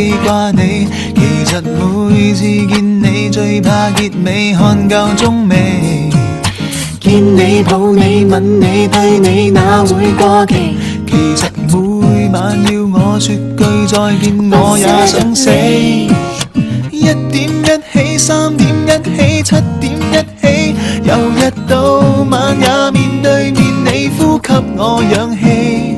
记挂你，其实每次见你，最怕结尾看够中未。见你抱你吻你对你哪会过期？其实每晚要我说句再见，我也想死。一点一起，三点一起，七点一起，由日到晚也面对面，你呼吸我氧气。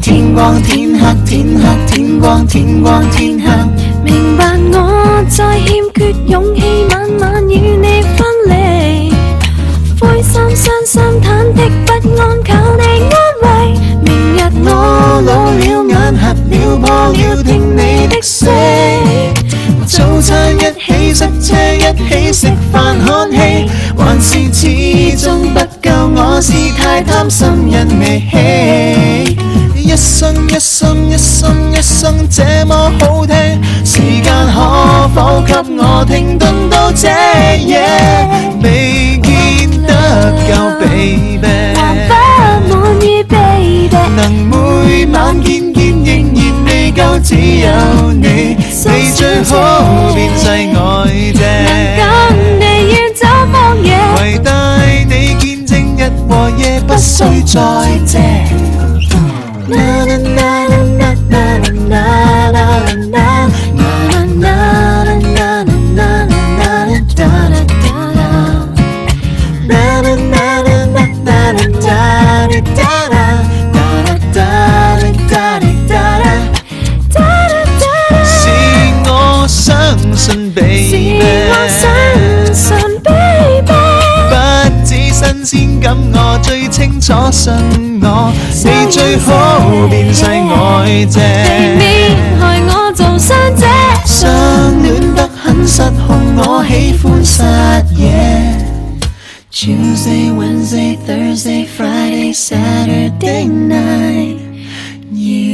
天光天黑，天黑天光，天光天黑。明白我再欠缺勇气，晚晚与你分离。灰心伤心忐忑不安，靠你安慰。明日我老了，眼瞎了，破了，听你的戏。早餐一起塞车，一起食饭看戏，还是始终不够，我是太贪心，因你起。生一生一生一生這麼好聽，時間可否給我停頓到這夜？未見得夠，baby。還不滿意，baby。能每晚見見仍然未夠，只有你，你最好變世愛者。能跟你遠走荒野，為帶你見證日和夜，不需再謝。Sunday. 清楚信我，你最好變世愛者，避免害我做傷者。相戀得很失控，我喜歡失野。Tuesday, Wednesday, Thursday, Friday, Saturday night. You